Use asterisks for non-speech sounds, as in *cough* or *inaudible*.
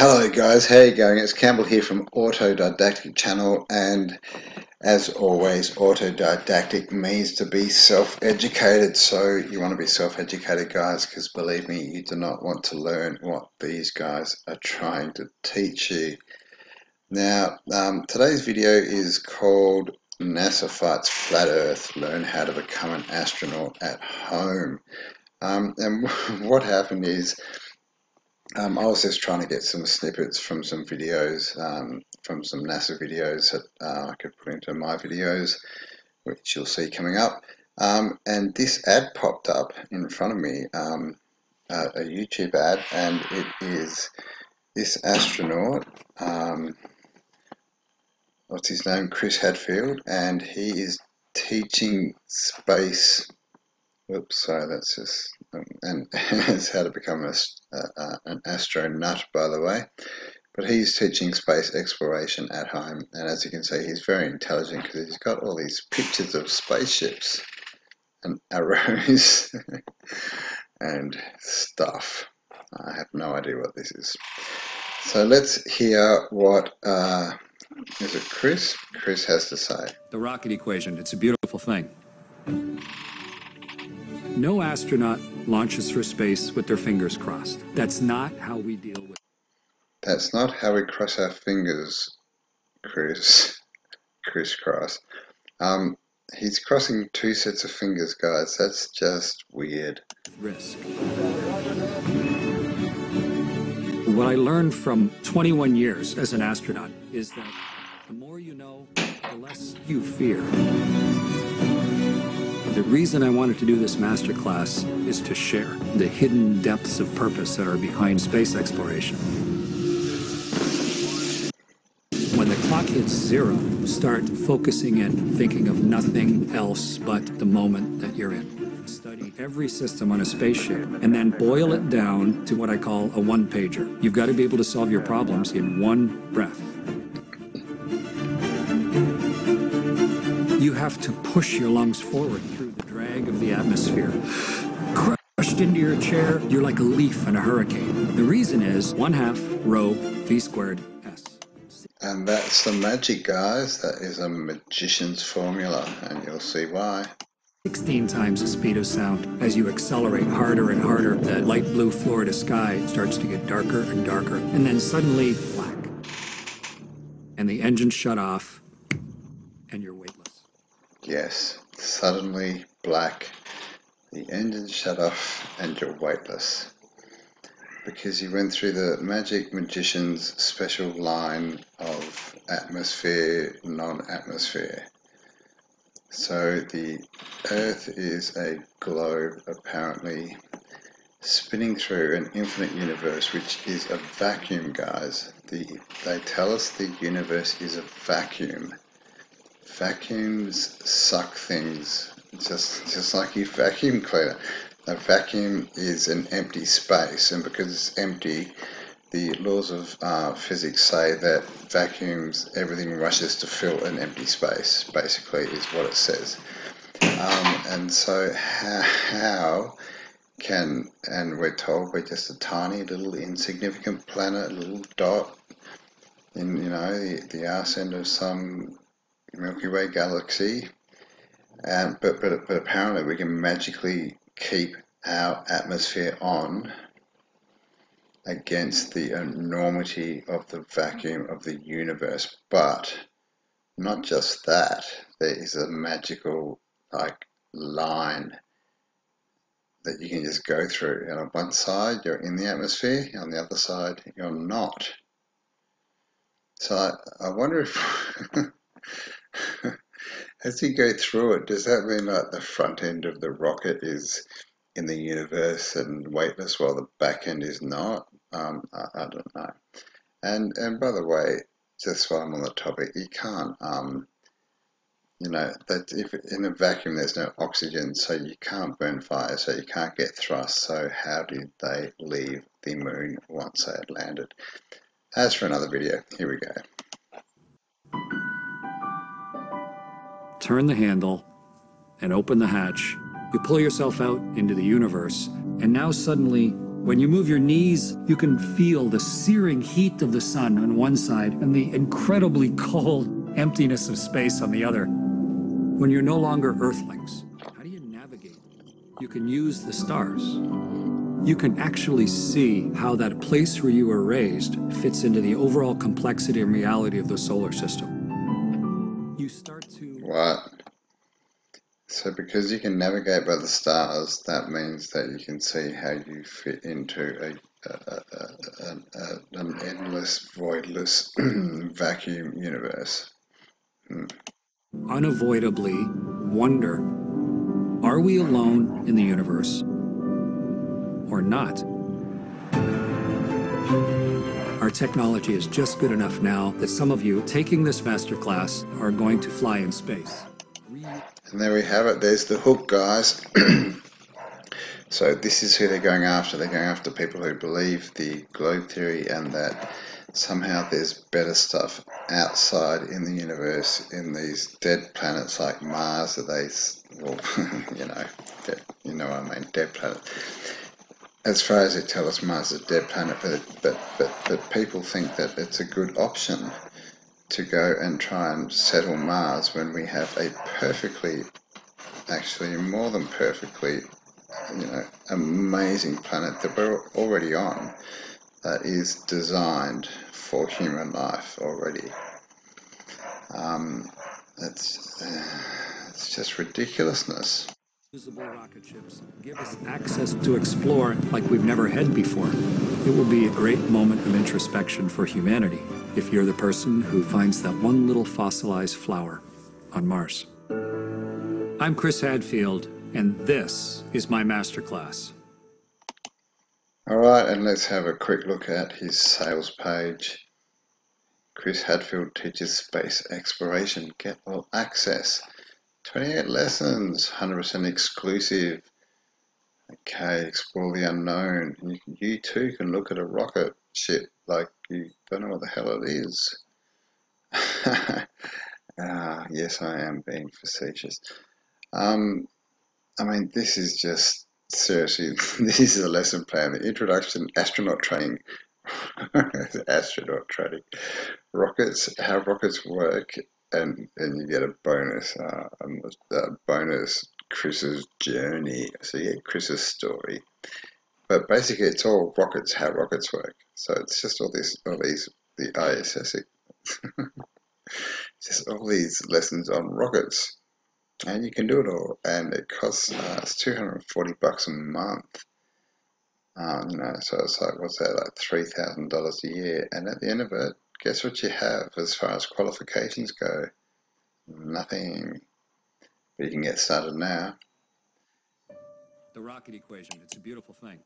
Hello guys, how you going? It's Campbell here from Autodidactic Channel and as always autodidactic means to be self-educated so you want to be self-educated guys because believe me you do not want to learn what these guys are trying to teach you. Now um, today's video is called NASA Fights Flat Earth, Learn How to Become an Astronaut at Home. Um, and *laughs* what happened is um, I was just trying to get some snippets from some videos, um, from some NASA videos that uh, I could put into my videos, which you'll see coming up. Um, and this ad popped up in front of me, um, uh, a YouTube ad, and it is this astronaut, um, what's his name, Chris Hadfield, and he is teaching space Oops, sorry, that's just, and *laughs* it's how to become a, uh, an astronaut, by the way. But he's teaching space exploration at home, and as you can see, he's very intelligent because he's got all these pictures of spaceships and arrows *laughs* and stuff. I have no idea what this is. So let's hear what uh, is it Chris? Chris has to say. The rocket equation, it's a beautiful thing. No astronaut launches for space with their fingers crossed. That's not how we deal with That's not how we cross our fingers, Chris. *laughs* Crisscross. Um, he's crossing two sets of fingers, guys. That's just weird. Risk. What I learned from 21 years as an astronaut is that the more you know, the less you fear. The reason I wanted to do this masterclass is to share the hidden depths of purpose that are behind space exploration. When the clock hits zero, start focusing in, thinking of nothing else but the moment that you're in. Study every system on a spaceship and then boil it down to what I call a one pager. You've got to be able to solve your problems in one breath. You have to push your lungs forward drag of the atmosphere. Crushed into your chair, you're like a leaf in a hurricane. The reason is 1 half rho v squared s. And that's the magic, guys. That is a magician's formula, and you'll see why. 16 times the speed of sound. As you accelerate harder and harder, the light blue Florida sky starts to get darker and darker, and then suddenly black. And the engine shut off, and you're weightless. Yes, suddenly black, the engine shut off and you're weightless. Because you went through the magic magician's special line of atmosphere, non-atmosphere. So the Earth is a globe apparently spinning through an infinite universe which is a vacuum guys. The, they tell us the universe is a vacuum vacuums suck things just just like your vacuum cleaner. A vacuum is an empty space, and because it's empty, the laws of uh, physics say that vacuums, everything rushes to fill an empty space, basically, is what it says. Um, and so, how, how can, and we're told we're just a tiny little insignificant planet, a little dot in, you know, the, the arse end of some Milky Way galaxy, um, but, but, but apparently we can magically keep our atmosphere on against the enormity of the vacuum of the universe. But not just that, there is a magical like line that you can just go through. And on one side, you're in the atmosphere, on the other side, you're not. So I, I wonder if *laughs* *laughs* As you go through it, does that mean like the front end of the rocket is in the universe and weightless while the back end is not? Um, I, I, don't know. And and by the way, just while I'm on the topic, you can't um, you know that if in a vacuum there's no oxygen, so you can't burn fire, so you can't get thrust. So how did they leave the moon once they had landed? As for another video, here we go. Turn the handle, and open the hatch, you pull yourself out into the universe, and now suddenly When you move your knees, you can feel the searing heat of the sun on one side and the incredibly *laughs* cold emptiness of space on the other. When you're no longer Earthlings, how do you navigate? You can use the stars. You can actually see how that place where you were raised fits into the overall complexity and reality of the solar system. You start What? So because you can navigate by the stars, that means that you can see how you fit into a, a, a an endless, voidless *clears throat* vacuum universe. Hmm. Unavoidably wonder are we alone in the universe or not? Our technology is just good enough now that some of you taking this masterclass are going to fly in space. And there we have it. There's the hook, guys. *clears throat* so this is who they're going after. They're going after people who believe the globe theory and that somehow there's better stuff outside in the universe in these dead planets like Mars. That they, well, *laughs* you know, you know what I mean, dead planet. As far as they tell us, Mars is a dead planet, but but but but people think that it's a good option to go and try and settle Mars when we have a perfectly, actually more than perfectly, you know, amazing planet that we're already on that is designed for human life already. Um, it's, uh, it's just ridiculousness. Usable rocket ships give us access to explore like we've never had before. It will be a great moment of introspection for humanity if you're the person who finds that one little fossilized flower on Mars. I'm Chris Hadfield, and this is my masterclass. All right, and let's have a quick look at his sales page. Chris Hadfield teaches space exploration. Get all access. 28 lessons, 100% exclusive. Okay, explore the unknown. You, you too can look at a rocket ship like you don't know what the hell it is. *laughs* ah, yes, I am being facetious. Um, I mean, this is just seriously, *laughs* this is a lesson plan. The introduction, astronaut training, *laughs* astronaut training, rockets, how rockets work, and and you get a bonus, uh, a bonus Chris's journey. So you get Chris's story, but basically it's all rockets, how rockets work. So it's just all these, all these, the ISS, *laughs* just all these lessons on rockets, and you can do it all, and it costs uh, it's 240 bucks a month. Um, you know, so it's like what's that, like three thousand dollars a year, and at the end of it, guess what you have as far as qualifications go? Nothing. But you can get started now. The rocket equation, it's a beautiful thing.